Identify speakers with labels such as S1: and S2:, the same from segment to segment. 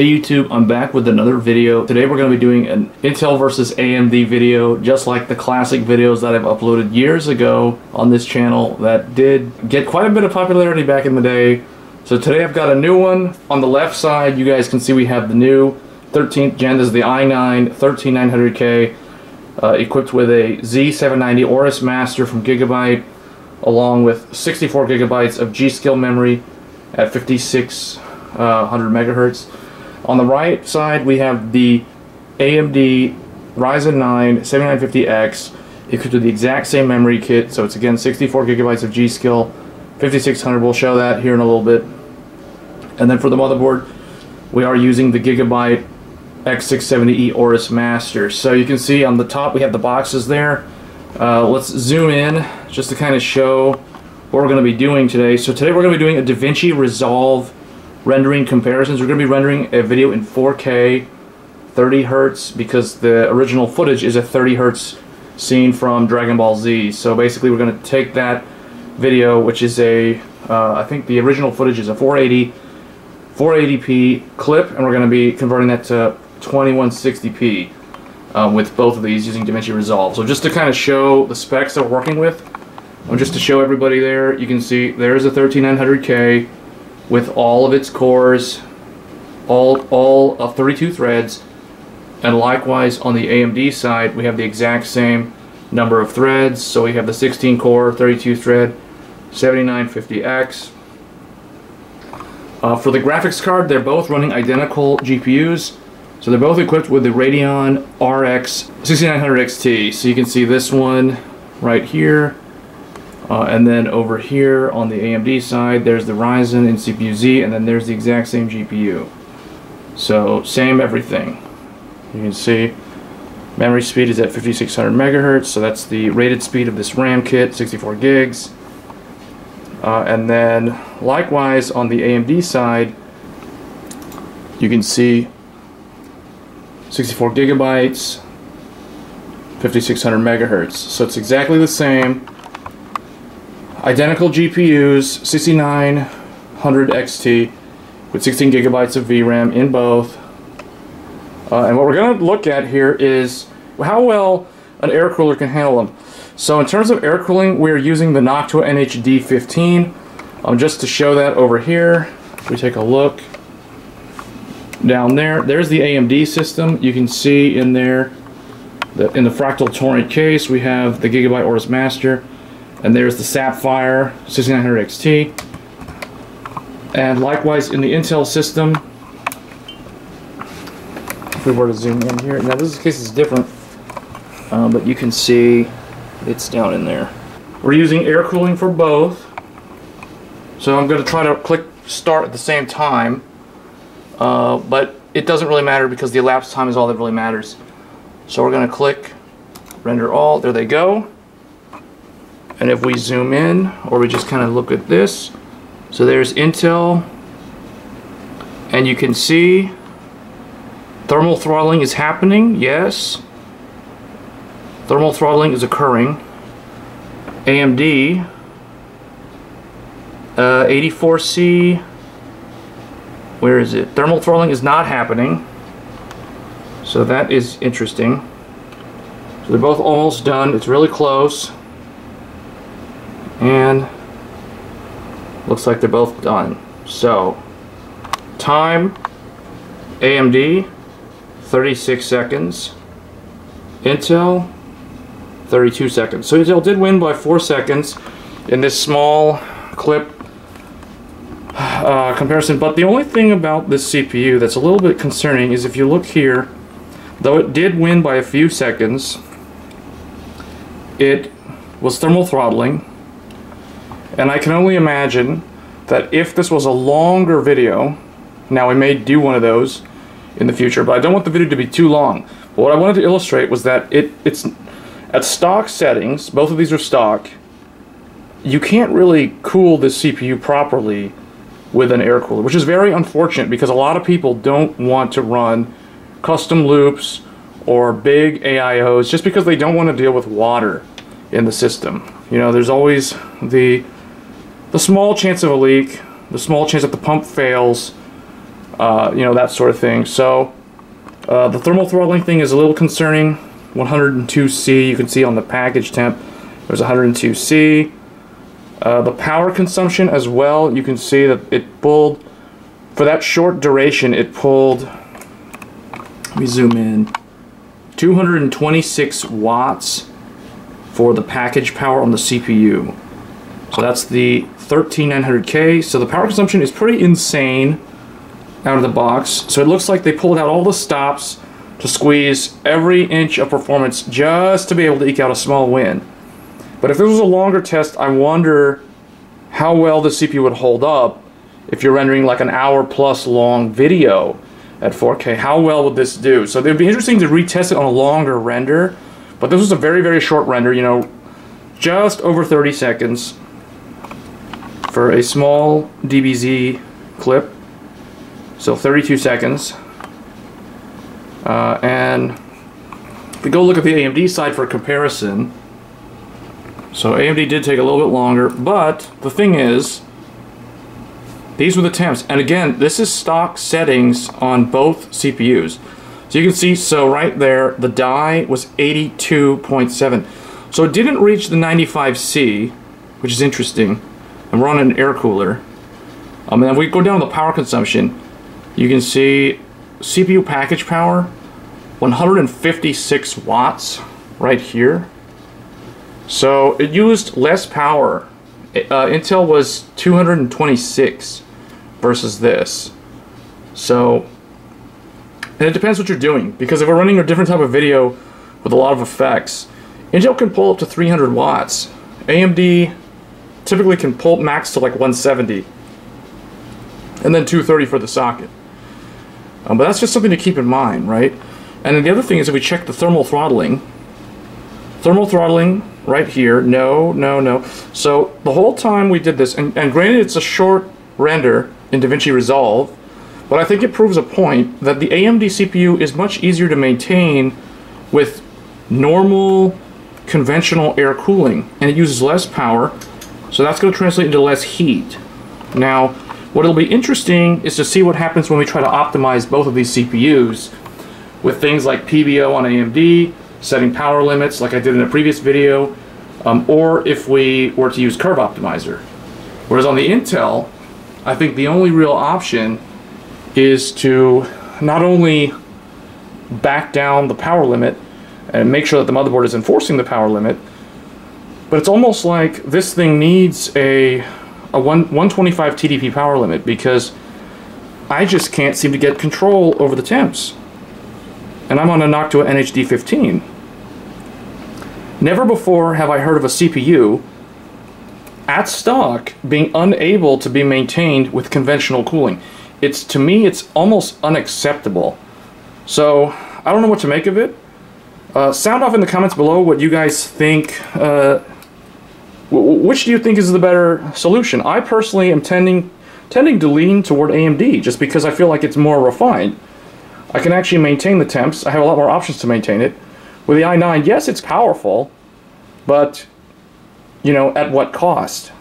S1: Hey YouTube, I'm back with another video. Today we're going to be doing an Intel versus AMD video, just like the classic videos that I've uploaded years ago on this channel that did get quite a bit of popularity back in the day. So today I've got a new one. On the left side, you guys can see we have the new 13th gen. This is the i9 13900K, uh, equipped with a Z790 Aorus Master from Gigabyte, along with 64 gigabytes of G.Skill memory at 5600 uh, megahertz. On the right side, we have the AMD Ryzen 9 7950X equipped with the exact same memory kit. So it's again 64 gigabytes of G.Skill, 5600. We'll show that here in a little bit. And then for the motherboard, we are using the Gigabyte X670E Aorus Master. So you can see on the top we have the boxes there. Uh, let's zoom in just to kind of show what we're going to be doing today. So today we're going to be doing a DaVinci Resolve rendering comparisons. We're going to be rendering a video in 4K, 30 hertz, because the original footage is a 30 hertz scene from Dragon Ball Z. So basically, we're going to take that video, which is a, uh, I think the original footage is a 480, 480p clip, and we're going to be converting that to 2160p um, with both of these using DaVinci Resolve. So just to kind of show the specs that we're working with, and just to show everybody there, you can see there's a 13900K with all of its cores, all, all of 32 threads, and likewise on the AMD side, we have the exact same number of threads. So we have the 16 core, 32 thread, 7950X. Uh, for the graphics card, they're both running identical GPUs. So they're both equipped with the Radeon RX 6900 XT. So you can see this one right here uh, and then over here on the AMD side, there's the Ryzen and CPU-Z, and then there's the exact same GPU. So same everything. You can see memory speed is at 5600 megahertz, so that's the rated speed of this RAM kit, 64 gigs. Uh, and then likewise on the AMD side, you can see 64 gigabytes, 5600 megahertz. So it's exactly the same identical GPUs, 6900 XT with 16 gigabytes of VRAM in both. Uh, and what we're going to look at here is how well an air cooler can handle them. So in terms of air cooling, we're using the Noctua NH-D15. Um, just to show that over here, we take a look down there. There's the AMD system. You can see in there, that in the Fractal Torrent case, we have the Gigabyte Aorus Master. And there's the Sapphire 6900 XT. And likewise in the Intel system, if we were to zoom in here, now this case is different, uh, but you can see it's down in there. We're using air cooling for both. So I'm going to try to click start at the same time, uh, but it doesn't really matter because the elapsed time is all that really matters. So we're going to click render all, there they go. And if we zoom in, or we just kind of look at this, so there's Intel, and you can see thermal throttling is happening, yes. Thermal throttling is occurring. AMD, uh, 84C, where is it? Thermal throttling is not happening. So that is interesting. So they're both almost done. It's really close and looks like they're both done. So time AMD 36 seconds. Intel 32 seconds. So Intel did win by 4 seconds in this small clip uh, comparison. But the only thing about this CPU that's a little bit concerning is if you look here though it did win by a few seconds it was thermal throttling and I can only imagine that if this was a longer video, now we may do one of those in the future, but I don't want the video to be too long. But what I wanted to illustrate was that it it's at stock settings, both of these are stock, you can't really cool this CPU properly with an air cooler, which is very unfortunate because a lot of people don't want to run custom loops or big AIOs just because they don't want to deal with water in the system. You know, there's always the the small chance of a leak, the small chance that the pump fails, uh, you know, that sort of thing. So uh, the thermal throttling thing is a little concerning. 102C, you can see on the package temp, there's 102C. Uh, the power consumption as well, you can see that it pulled, for that short duration, it pulled, let me zoom in, 226 watts for the package power on the CPU. So that's the 13900K. So the power consumption is pretty insane out of the box. So it looks like they pulled out all the stops to squeeze every inch of performance just to be able to eke out a small win. But if this was a longer test, I wonder how well the CPU would hold up if you're rendering like an hour plus long video at 4K. How well would this do? So it would be interesting to retest it on a longer render. But this was a very, very short render, you know, just over 30 seconds for a small DBZ clip. So 32 seconds. Uh, and if we go look at the AMD side for comparison, so AMD did take a little bit longer, but the thing is, these were the temps. And again, this is stock settings on both CPUs. So you can see, so right there, the die was 82.7. So it didn't reach the 95C, which is interesting. We're on an air cooler. Um, and if we go down to the power consumption. You can see CPU package power, 156 watts right here. So it used less power. Uh, Intel was 226 versus this. So, and it depends what you're doing. Because if we're running a different type of video with a lot of effects, Intel can pull up to 300 watts. AMD typically can pull max to like 170. And then 230 for the socket. Um, but that's just something to keep in mind, right? And then the other thing is if we check the thermal throttling, thermal throttling right here, no, no, no. So the whole time we did this, and, and granted it's a short render in DaVinci Resolve, but I think it proves a point that the AMD CPU is much easier to maintain with normal conventional air cooling, and it uses less power, so that's going to translate into less heat. Now, what'll be interesting is to see what happens when we try to optimize both of these CPUs with things like PBO on AMD, setting power limits like I did in a previous video, um, or if we were to use Curve Optimizer. Whereas on the Intel, I think the only real option is to not only back down the power limit and make sure that the motherboard is enforcing the power limit, but it's almost like this thing needs a, a one, 125 TDP power limit because I just can't seem to get control over the temps and I'm on a Noctua NHD 15. Never before have I heard of a CPU at stock being unable to be maintained with conventional cooling. It's to me, it's almost unacceptable. So I don't know what to make of it. Uh, sound off in the comments below what you guys think. Uh, which do you think is the better solution? I personally am tending tending to lean toward AMD just because I feel like it's more refined. I can actually maintain the temps. I have a lot more options to maintain it. With the i9, yes, it's powerful, but, you know, at what cost?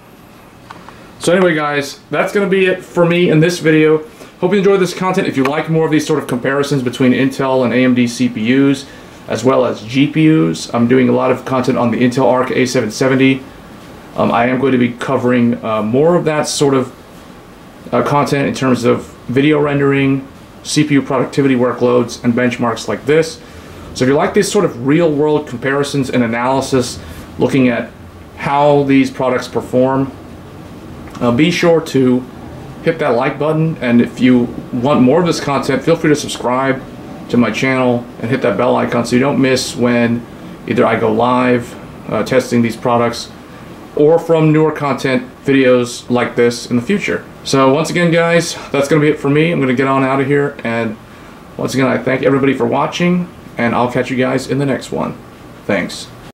S1: So anyway, guys, that's going to be it for me in this video. Hope you enjoyed this content. If you like more of these sort of comparisons between Intel and AMD CPUs, as well as GPUs, I'm doing a lot of content on the Intel Arc A770. Um, I am going to be covering uh, more of that sort of uh, content in terms of video rendering, CPU productivity workloads, and benchmarks like this. So if you like these sort of real world comparisons and analysis, looking at how these products perform, uh, be sure to hit that like button. And if you want more of this content, feel free to subscribe to my channel and hit that bell icon so you don't miss when either I go live uh, testing these products or from newer content videos like this in the future. So once again, guys, that's going to be it for me. I'm going to get on out of here. And once again, I thank everybody for watching. And I'll catch you guys in the next one. Thanks.